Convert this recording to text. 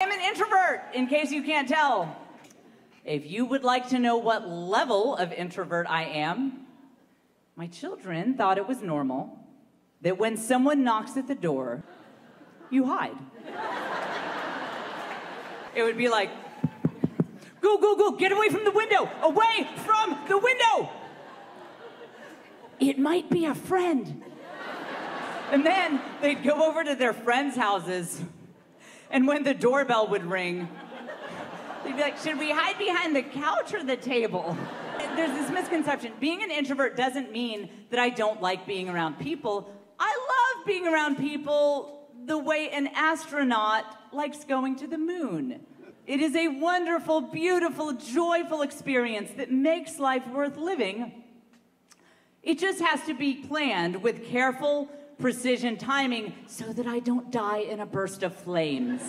I'm an introvert, in case you can't tell. If you would like to know what level of introvert I am, my children thought it was normal that when someone knocks at the door, you hide. it would be like, go, go, go, get away from the window, away from the window. It might be a friend. And then they'd go over to their friends' houses, and when the doorbell would ring, they'd be like, Should we hide behind the couch or the table? There's this misconception. Being an introvert doesn't mean that I don't like being around people. I love being around people the way an astronaut likes going to the moon. It is a wonderful, beautiful, joyful experience that makes life worth living. It just has to be planned with careful, precision timing so that I don't die in a burst of flames.